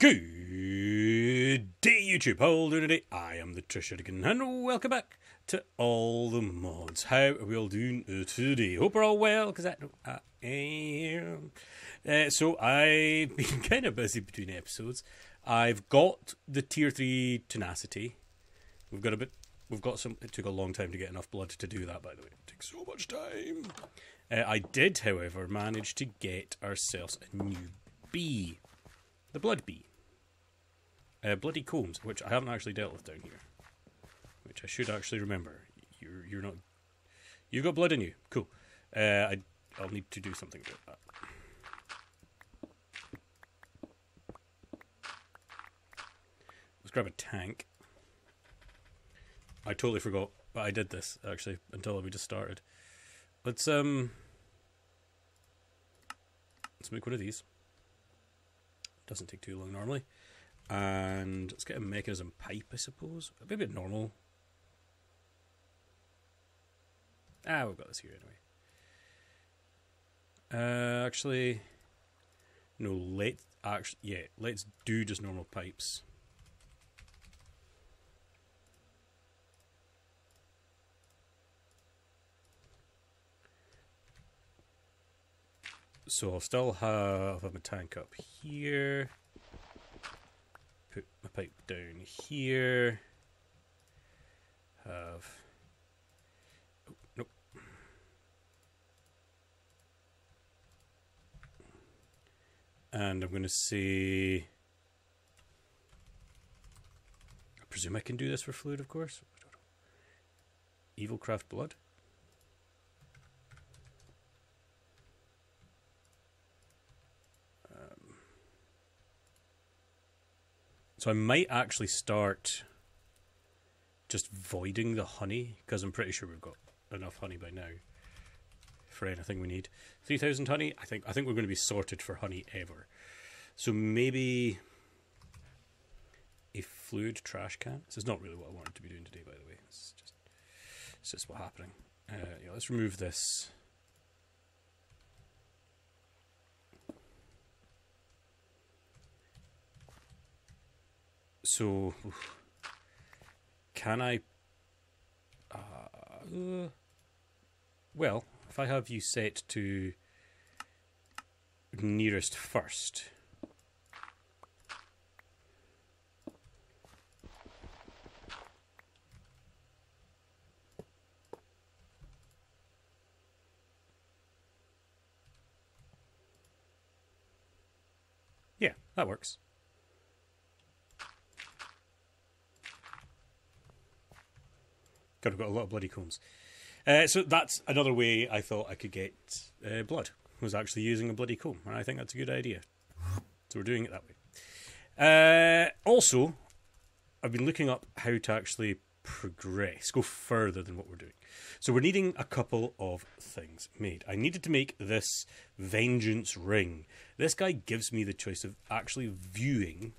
Good day, YouTube. You today? I am the Trechetican, and welcome back to all the mods. How are we all doing today? Hope we're all well, because I, I am. Uh, so I've been kind of busy between episodes. I've got the tier three tenacity. We've got a bit. We've got some. It took a long time to get enough blood to do that. By the way, it takes so much time. Uh, I did, however, manage to get ourselves a new bee, the blood bee. Uh, bloody combs, which I haven't actually dealt with down here, which I should actually remember. You're you're not. You've got blood in you. Cool. Uh, I I'll need to do something about that. Let's grab a tank. I totally forgot, but I did this actually until we just started. Let's um. Let's make one of these. Doesn't take too long normally. And let's get a Mekanism pipe, I suppose. Maybe a normal. Ah, we've got this here anyway. Uh, actually, no. Let actually, yeah. Let's do just normal pipes. So I'll still have, have my tank up here. Put my pipe down here. Have. Oh, nope. And I'm going to say. I presume I can do this for fluid, of course. EvilCraft blood. So I might actually start just voiding the honey because I'm pretty sure we've got enough honey by now for anything we need. Three thousand honey. I think I think we're going to be sorted for honey ever. So maybe a fluid trash can. This is not really what I wanted to be doing today, by the way. It's just it's just what's happening. Uh, yeah, let's remove this. So, can I? Uh, well, if I have you set to nearest first. Yeah, that works. God, I've got a lot of bloody combs. Uh, so that's another way I thought I could get uh, blood, was actually using a bloody comb. And I think that's a good idea. So we're doing it that way. Uh, also, I've been looking up how to actually progress, go further than what we're doing. So we're needing a couple of things made. I needed to make this Vengeance Ring. This guy gives me the choice of actually viewing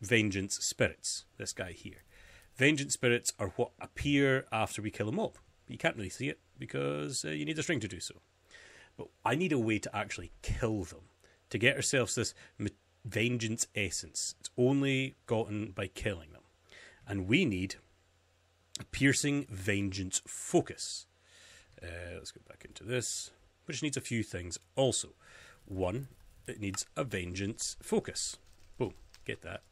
Vengeance spirits, this guy here. Vengeance spirits are what appear after we kill a mob. You can't really see it because uh, you need a string to do so. But I need a way to actually kill them to get ourselves this vengeance essence. It's only gotten by killing them. And we need a piercing vengeance focus. Uh, let's go back into this, which needs a few things also. One, it needs a vengeance focus. Boom, get that.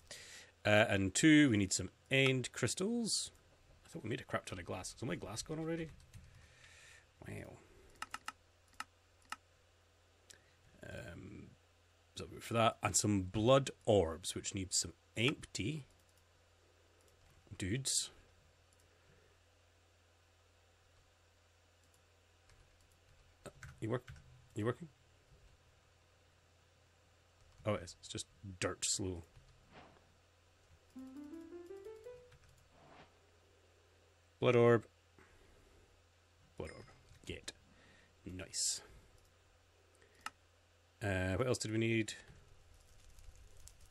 Uh, and two, we need some end crystals. I thought we made a crap ton of glass. Is my glass gone already? Wow. Um, so for that, and some blood orbs, which need some empty dudes. You work? You working? Oh, it is. It's just dirt slow. Blood orb. Blood orb. Get. Nice. Uh, what else did we need?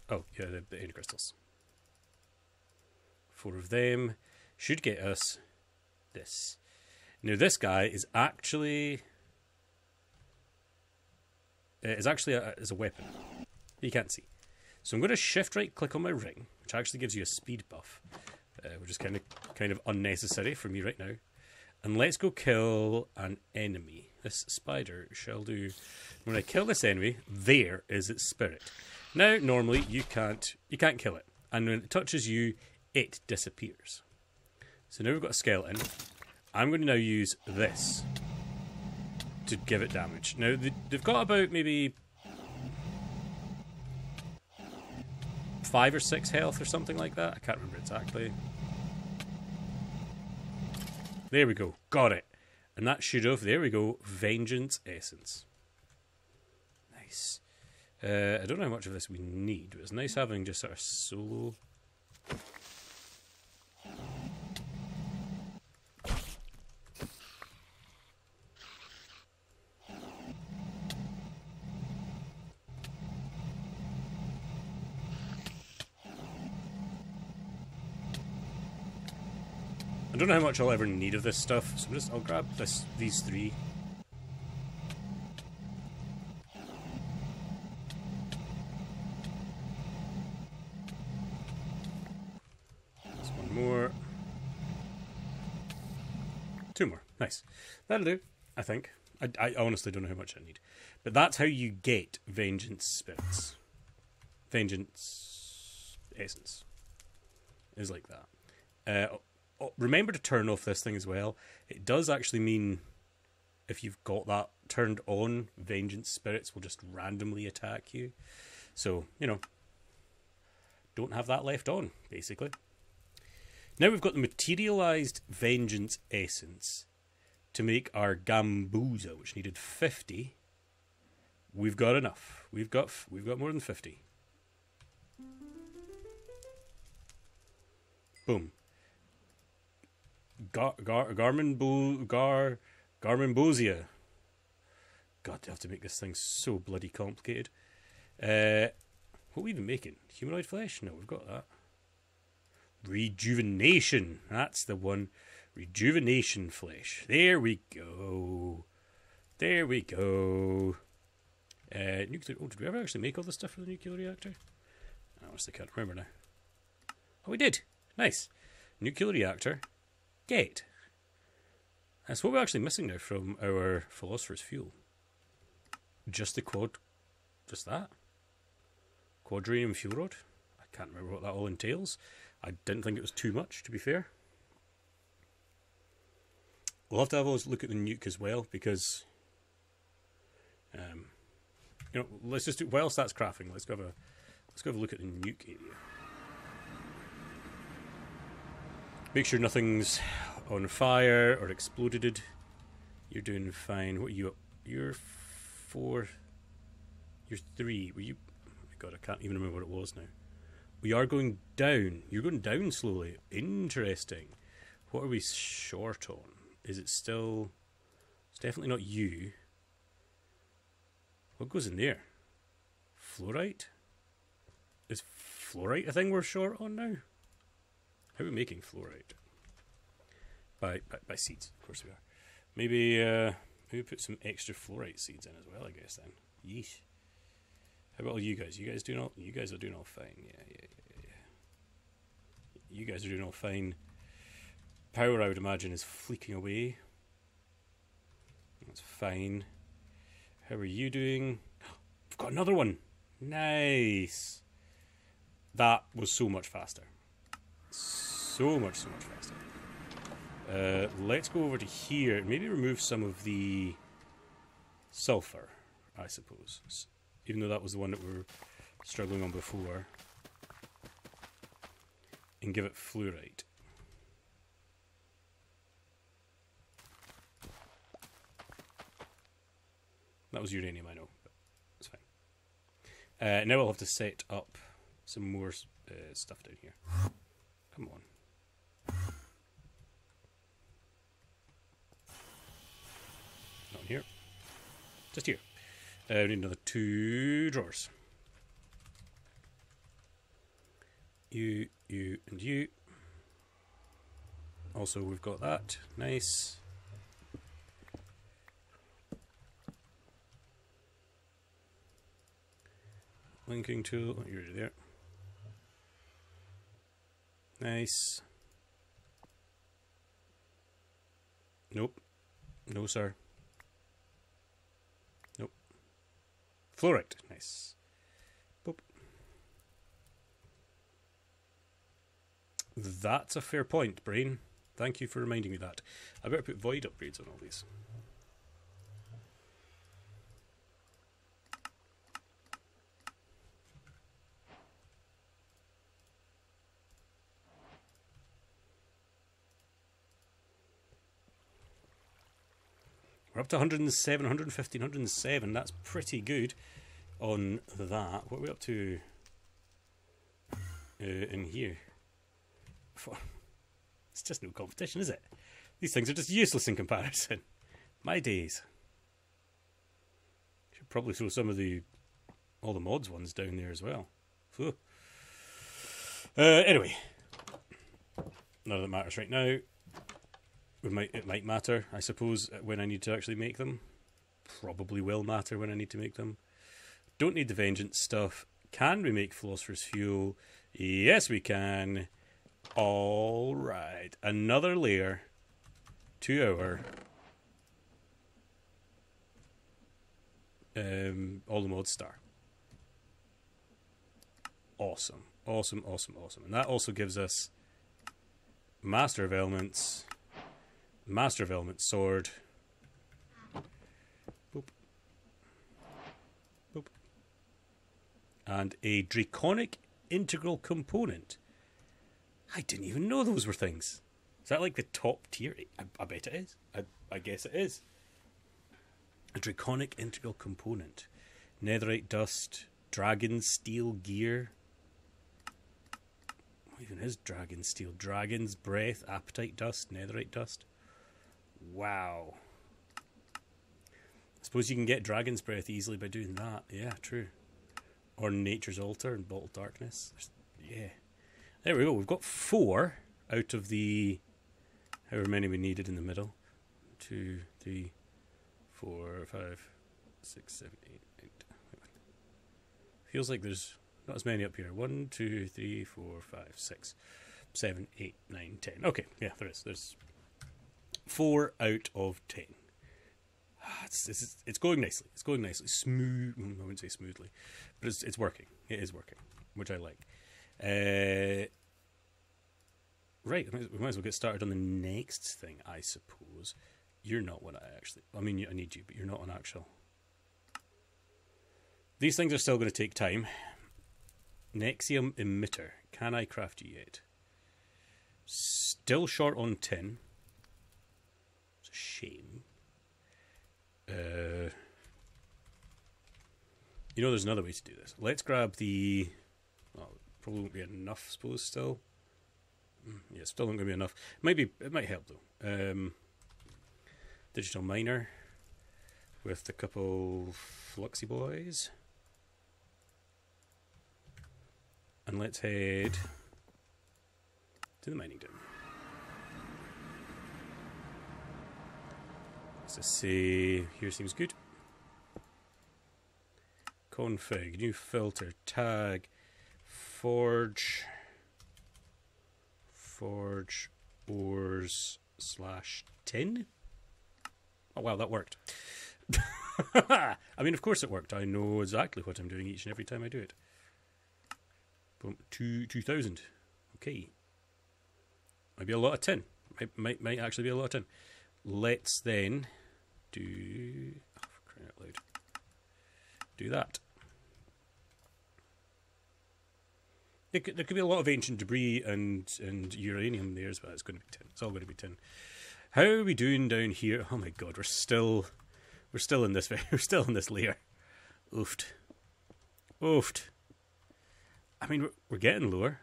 Oh, yeah, the, the end crystals. Four of them should get us this. Now, this guy is actually uh, is actually a, is a weapon. You can't see. So I'm going to shift right click on my ring, which actually gives you a speed buff, uh, which is kind of kind of unnecessary for me right now. And let's go kill an enemy. This spider shall do. When I kill this enemy, there is its spirit. Now, normally you can't you can't kill it, and when it touches you, it disappears. So now we've got a skeleton. I'm going to now use this to give it damage. Now they've got about maybe five or six health or something like that. I can't remember exactly. There we go. Got it. And that should have, there we go, Vengeance Essence. Nice. Uh, I don't know how much of this we need, but it's nice having just sort of solo. Don't know how much I'll ever need of this stuff, so I'm just I'll grab this these three. One more. Two more. Nice. That'll do, I think. I, I honestly don't know how much I need. But that's how you get Vengeance Spirits. Vengeance Essence. Is like that. Uh, Oh, remember to turn off this thing as well. It does actually mean if you've got that turned on, vengeance spirits will just randomly attack you. So, you know, don't have that left on, basically. Now we've got the materialized vengeance essence to make our gambusa, which needed 50. We've got enough. We've got we've got more than 50. Boom. Gar, Gar, Garmin Gar, Garmin. God, they have to make this thing so bloody complicated. Uh, what are we even making? Humanoid flesh? No, we've got that. Rejuvenation. That's the one. Rejuvenation flesh. There we go. There we go. Uh, nuclear. Oh, did we ever actually make all the stuff for the nuclear reactor? I honestly can't remember now. Oh, we did. Nice. Nuclear reactor. Gate. That's what we're actually missing now from our Philosopher's Fuel. Just the quad. Just that. Quadrium fuel rod. I can't remember what that all entails. I didn't think it was too much, to be fair. We'll have to have a look at the nuke as well because, um, you know, let's just do whilst that's crafting. Let's go have a let's go have a look at the nuke area. Make sure nothing's on fire or exploded. You're doing fine. What are you? You're four. You're three. Were you? Oh my God, I can't even remember what it was now. We are going down. You're going down slowly. Interesting. What are we short on? Is it still? It's definitely not you. What goes in there? Fluorite? Is fluorite a thing we're short on now? How are we making fluorite? By, by, by seeds, of course we are. Maybe uh, maybe put some extra fluorite seeds in as well. I guess then. Yeesh. How about all you guys? You guys doing all? You guys are doing all fine. Yeah, yeah, yeah, yeah. You guys are doing all fine. Power, I would imagine, is fleeking away. That's fine. How are you doing? I've got another one. Nice. That was so much faster. So much, so much faster. Uh, let's go over to here and maybe remove some of the sulfur, I suppose. Even though that was the one that we were struggling on before. And give it fluorite. That was uranium, I know, but it's fine. Uh, now I'll have to set up some more uh, stuff down here. Come on. Not here. Just here. Uh, we need another two drawers. You, you, and you. Also, we've got that. Nice. Linking tool. Oh, you're there. Nice. Nope. No, sir. Nope. Fluorite. Nice. Boop. That's a fair point, Brain. Thank you for reminding me that. I better put void upgrades on all these. We're up to 107, 115, 107. That's pretty good on that. What are we up to uh, in here? It's just no competition, is it? These things are just useless in comparison. My days. Should probably throw some of the all the mods ones down there as well. Uh, anyway, none of that matters right now. It might it might matter, I suppose, when I need to actually make them. Probably will matter when I need to make them. Don't need the vengeance stuff. Can we make philosopher's fuel? Yes, we can. All right, another layer to our um, all the mods star. Awesome, awesome, awesome, awesome, and that also gives us master of elements, master of elements sword. Boop. Boop. And a draconic integral component. I didn't even know those were things. Is that like the top tier? I, I bet it is. I, I guess it is. A draconic integral component. Netherite dust, dragon steel gear. What even is dragon steel? Dragon's breath, apatite dust, netherite dust. Wow. I suppose you can get dragon's breath easily by doing that. Yeah, true. Or nature's altar and bottled darkness. Yeah. There we go. We've got four out of the however many we needed in the middle. Two, three, four, five, six, seven, eight, eight. Feels like there's not as many up here. One, two, three, four, five, six, seven, eight, nine, ten. Okay, yeah, there is. There's four out of ten. It's, it's, it's going nicely. It's going nicely. Smooth. I wouldn't say smoothly, but it's it's working. It is working, which I like. Uh, right, we might as well get started on the next thing, I suppose. You're not what I actually. I mean, I need you, but you're not an actual. These things are still going to take time. Nexium emitter. Can I craft you yet? Still short on tin. A shame. Uh, you know, there's another way to do this. Let's grab the Probably won't be enough, I suppose, still. Mm, yeah, still not going to be enough. Maybe it might help though. Um, digital miner with a couple fluxy boys. And let's head to the mining dome. Let's see, here seems good. Config, new filter, tag, forge forge ores slash tin. Oh wow, that worked. I mean, of course it worked. I know exactly what I'm doing each and every time I do it. Boom, two two thousand. Okay, might be a lot of tin. Might might might actually be a lot of tin. Let's then do. Oh. Do that. There could, there could be a lot of ancient debris and, and uranium there as well. It's going to be tin. It's all going to be tin. How are we doing down here? Oh my god, we're still we're still in this we're still in this layer. Oofed. Oofed. I mean, we're, we're getting lower.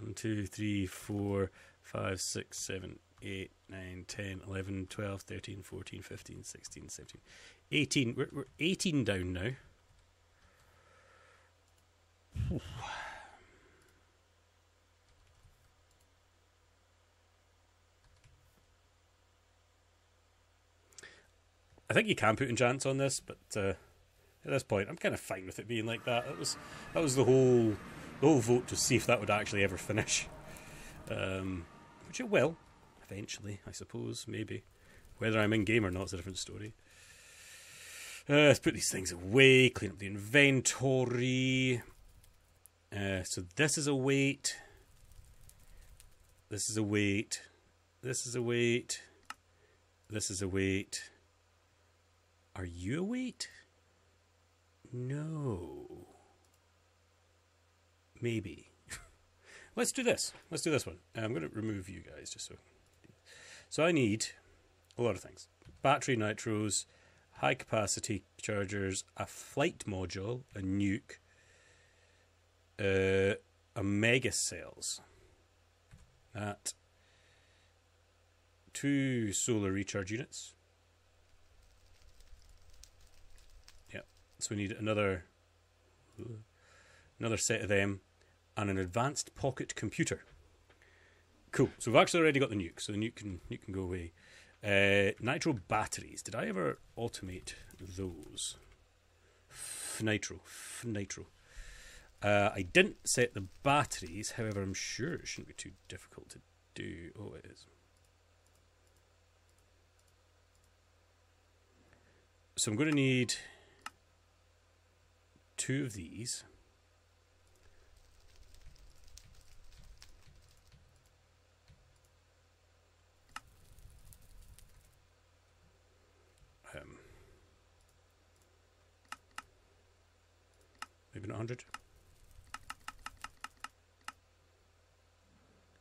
1, 2, 3, 4, 5, 6, 7, 8, 9, 10, 11, 12, 13, 14, 15, 16, 17, 18. We're, we're 18 down now. I think you can put enchants on this, but uh, At this point, I'm kind of fine with it being like that. That was that was the whole the whole vote to see if that would actually ever finish, um, which it will eventually, I suppose. Maybe whether I'm in game or not is a different story. Uh, let's put these things away, clean up the inventory. Uh, so this is a weight. This is a weight. This is a weight. This is a weight. Are you a weight? No. Maybe. Let's do this. Let's do this one. I'm going to remove you guys just so. So I need a lot of things battery nitros, high capacity chargers, a flight module, a nuke, uh, a mega cells. That. Two solar recharge units. Yeah, So we need another another set of them and an advanced pocket computer. Cool. So we've actually already got the nuke, so the nuke can nuke can go away. Uh, nitro batteries. Did I ever automate those? Nitro, nitro. Uh, I didn't set the batteries. However, I'm sure it shouldn't be too difficult to do. Oh, it is. So I'm going to need two of these. 100.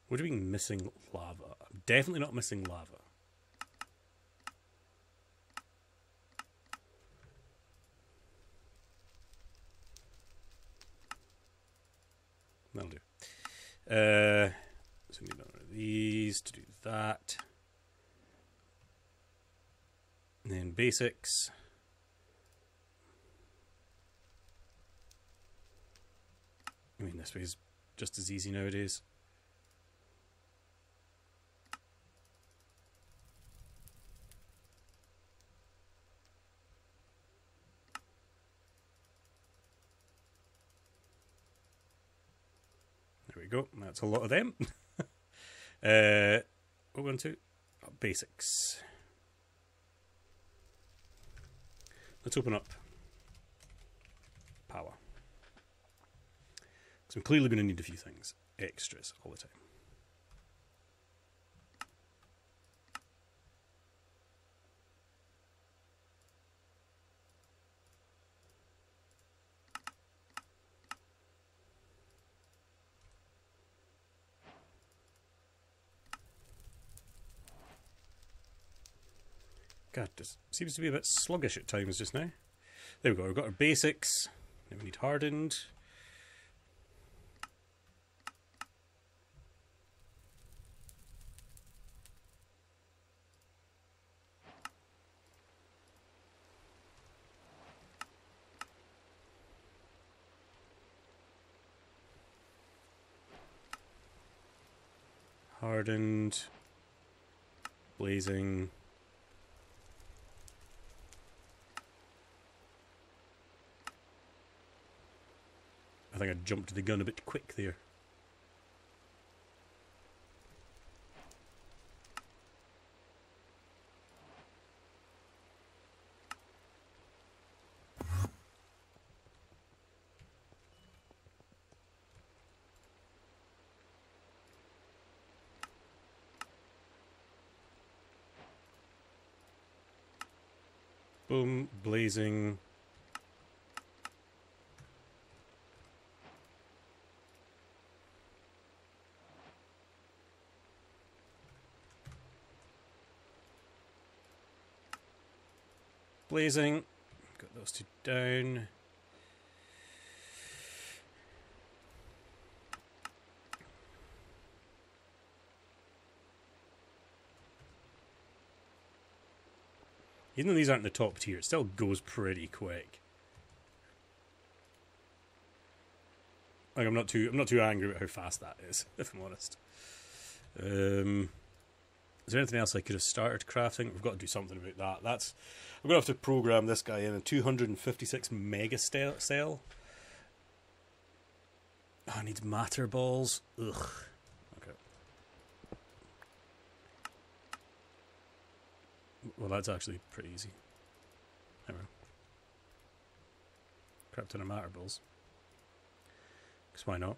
What do you mean missing lava? I'm definitely not missing lava. That'll do. Uh, so we need one of these to do that. And then basics. I mean, this is just as easy nowadays. There we go. That's a lot of them. uh, we're going to basics. Let's open up power. So I'm clearly going to need a few things, extras all the time. God, this seems to be a bit sluggish at times just now. There we go, we've got our basics. Then we need hardened. Hardened. Blazing. I think I jumped the gun a bit quick there. Blazing. blazing. Got those two down. Even though these aren't the top tier, it still goes pretty quick. Like I'm not too I'm not too angry about how fast that is, if I'm honest. Um, Is there anything else I could have started crafting? We've got to do something about that. That's I'm gonna have to program this guy in a 256 mega cell. Oh, I need matter balls. Ugh. Okay. Well, that's actually pretty easy. There we go. Crap ton of matter balls. Because why not?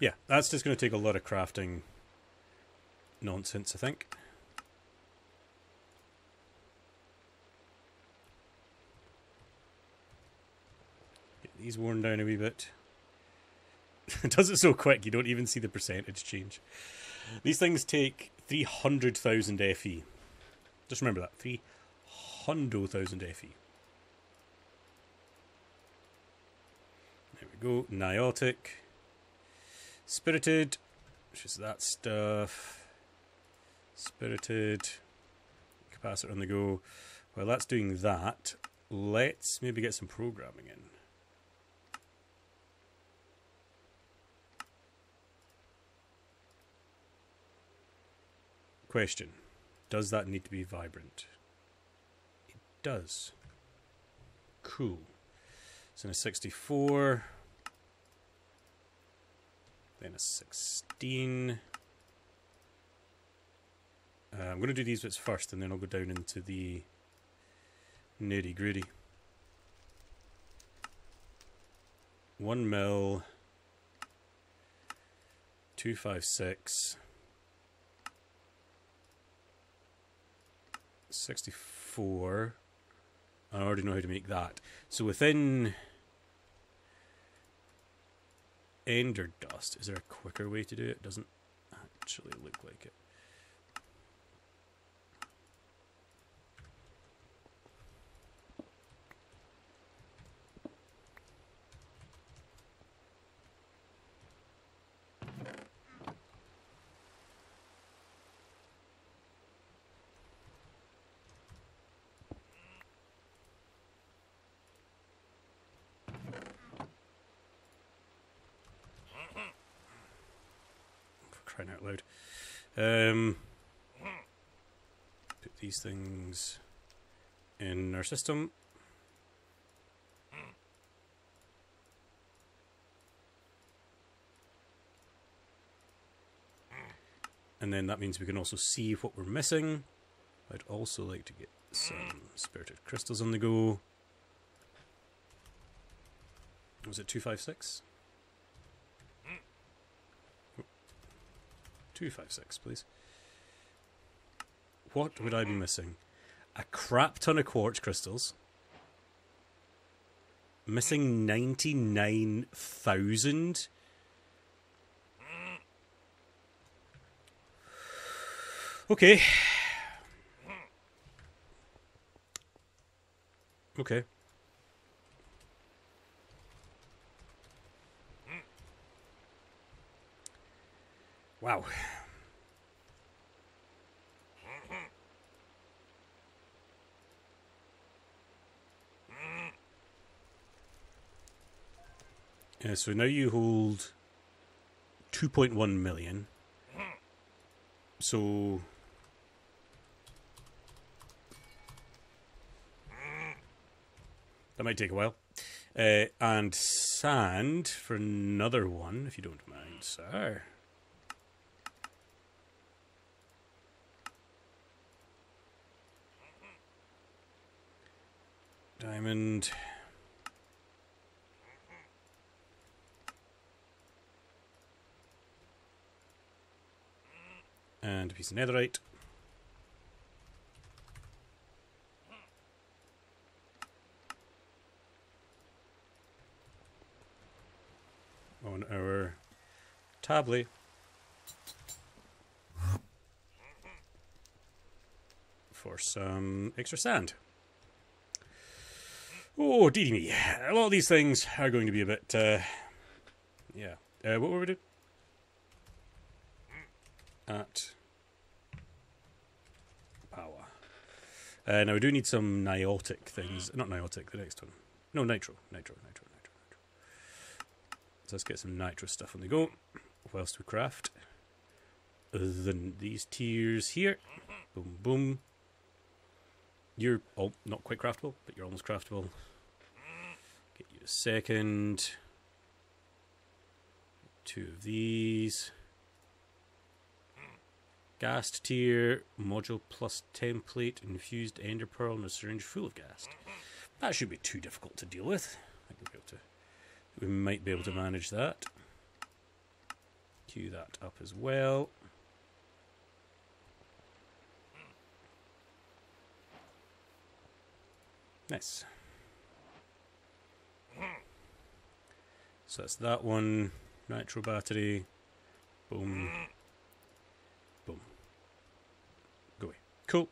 Yeah, that's just going to take a lot of crafting nonsense, I think. These worn down a wee bit. it does it so quick, you don't even see the percentage change. These things take 300,000 FE. Just remember that 300,000 FE. There we go. Niotic. Spirited, which is that stuff. Spirited. Capacitor on the go. While that's doing that, let's maybe get some programming in. Question Does that need to be vibrant? It does. Cool. It's in a 64. Then a 16. Uh, I'm going to do these bits first and then I'll go down into the nitty gritty. 1 mil. 256. 64. I already know how to make that. So within Ender Dust, is there a quicker way to do it? It doesn't actually look like it. Crying out loud. Um, put these things in our system. And then that means we can also see what we're missing. I'd also like to get some spirited crystals on the go. Was it 256? 256, please. What would I be missing? A crap ton of quartz crystals. Missing 99,000. Okay. Okay. Wow. Yeah, so now you hold 2.1 million. So that might take a while. Uh, and sand for another one, if you don't mind, sir. Diamond. And a piece of netherite. On our tablet. For some extra sand. Oh, dearie me. A lot of these things are going to be a bit, uh, yeah. Uh, what were we doing? At power. Uh, now we do need some niotic things. Not niotic, the next one. No, nitro. Nitro, nitro, nitro, nitro. So let's get some nitro stuff on the go. Whilst we craft. Then these tiers here. Boom, boom. You're oh, not quite craftable, but you're almost craftable. Get you a second. Two of these. Ghast tier, module plus template, infused ender pearl, and a syringe full of ghast. That should be too difficult to deal with. I think we'll be able to, we might be able to manage that. Queue that up as well. Nice. So that's that one. Nitro battery. Boom. Boom. Go away. Cool.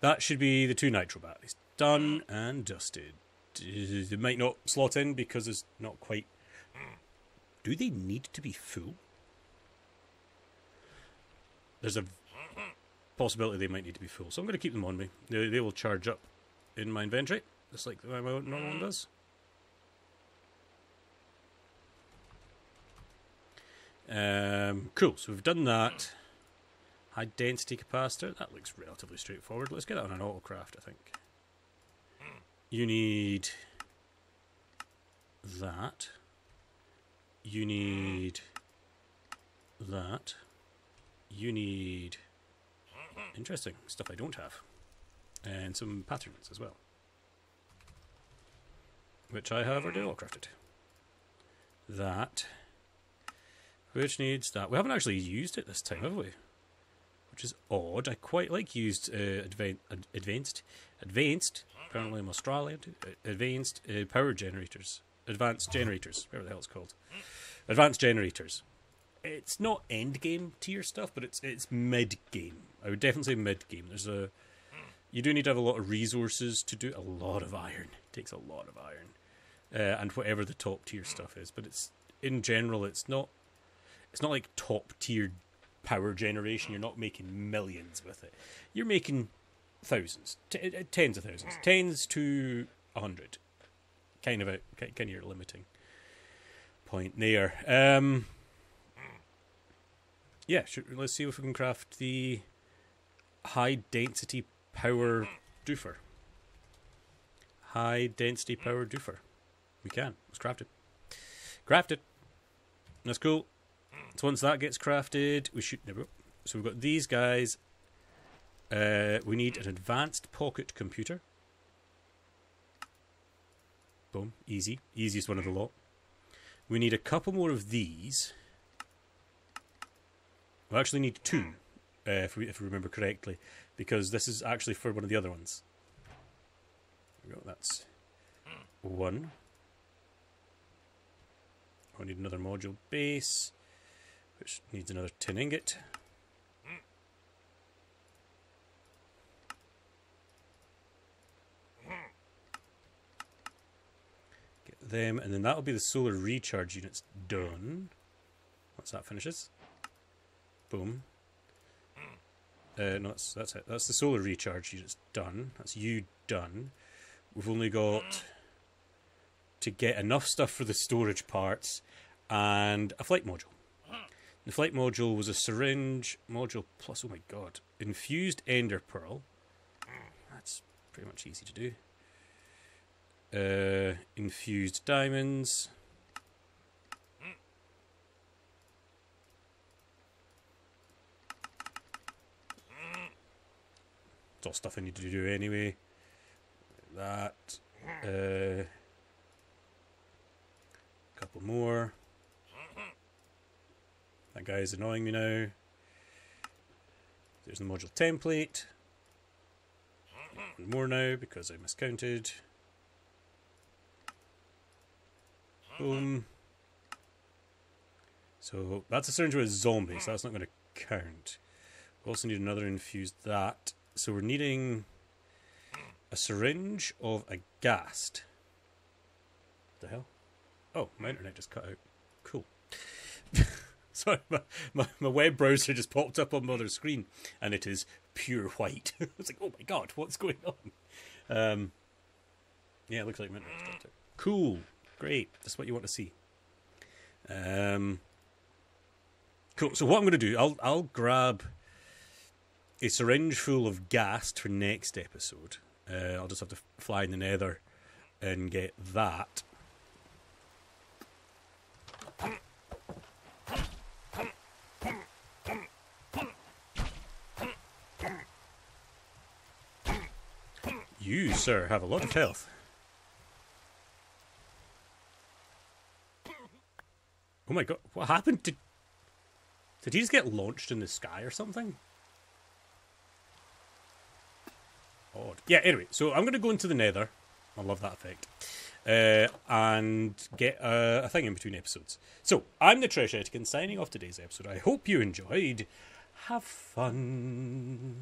That should be the two nitro batteries. Done and dusted. It might not slot in because it's not quite. Do they need to be full? There's a possibility they might need to be full, so I'm going to keep them on me. They, they will charge up in my inventory, just like my normal one does. Um, cool, so we've done that. High density capacitor, that looks relatively straightforward. Let's get that on an autocraft, I think. You need that. You need that. You need interesting stuff I don't have. And some patterns as well. Which I have already all crafted. That. Which needs that. We haven't actually used it this time, have we? Which is odd. I quite like used uh, adva- advanced, advanced. Apparently, I'm Australian. Uh, advanced uh, power generators, advanced generators, whatever the hell it's called. Advanced generators. It's not end game tier stuff, but it's it's mid game. I would definitely say mid game. There's a you do need to have a lot of resources to do a lot of iron. It takes a lot of iron, uh, and whatever the top tier stuff is. But it's in general, it's not it's not like top tier power generation. You're not making millions with it. You're making thousands, t- uh, tens of thousands, tens to a hundred. Kind of a kind of your limiting point there. Um, yeah, should, let's see if we can craft the high density power doofer. High density power doofer. We can. Let's craft it. Craft it. That's cool. So once that gets crafted, we should. So we've got these guys. Uh, we need an advanced pocket computer. Boom. Easy. Easiest one of the lot. We need a couple more of these. We actually need two, uh, if, we, if we remember correctly, because this is actually for one of the other ones. There we go. That's one. We need another module base, which needs another tin ingot. Get them, and then that'll be the solar recharge units done. Once that finishes. Boom. Uh, no, that's, that's it. That's the solar recharge units done. That's you done. We've only got to get enough stuff for the storage parts and a flight module. The flight module was a syringe module plus, oh my god, infused ender pearl. That's pretty much easy to do. Uh, infused diamonds. It's all stuff I need to do anyway. That. Uh, couple more. That guy is annoying me now. There's the module template. More now because I miscounted. Boom. So that's a syringe with zombies, so that's not going to count. We also need another infused that. So we're needing a syringe of a ghast. What the hell? Oh, my internet just cut out. Cool. Sorry, my, my, my, web browser just popped up on my other screen, and it is pure white. it's like, oh my god, what's going on? Um, yeah, it looks like mint rose. Cool, great. That's what you want to see. Um, cool. So what I'm going to do, I'll I'll grab a syringe full of ghast for next episode. Uh, I'll just have to fly in the nether and get that. You, sir, have a lot of health. Oh my god, what happened? Did, did he just get launched in the sky or something? Odd. Yeah, anyway, so I'm going to go into the nether. I love that effect. Uh, and get uh, a thing in between episodes. So, I'm the Trechetican signing off today's episode. I hope you enjoyed. Have fun.